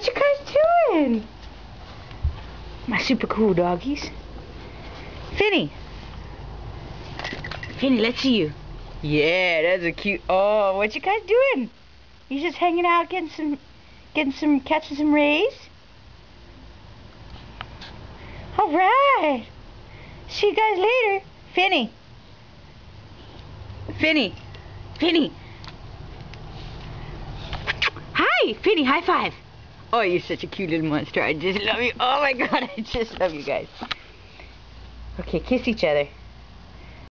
What you guys doing? My super cool doggies. Fini. Fini, let's see you. Yeah, that's a cute. Oh, what you guys doing? You just hanging out, getting some, getting some, catching some rays. All right. See you guys later, Fini. Fini, Fini. Hi, Fini. High five. Oh, you're such a cute little monster. I just love you. Oh my God, I just love you guys. Okay, kiss each other.